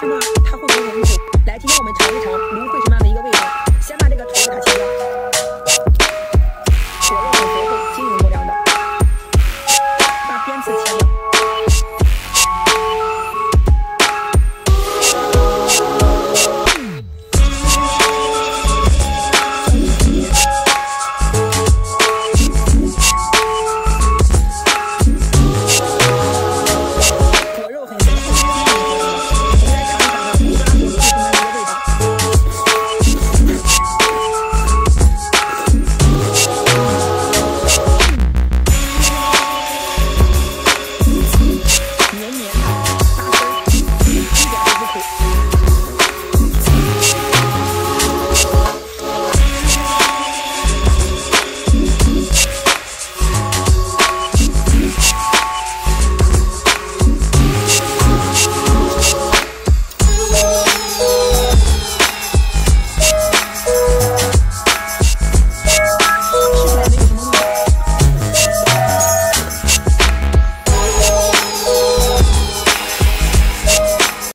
是吗？它会不会很苦？来今天我们尝一尝芦荟什么样的一个味道。先把这个土给它切掉。果肉很肥厚晶莹透亮的。把边刺切掉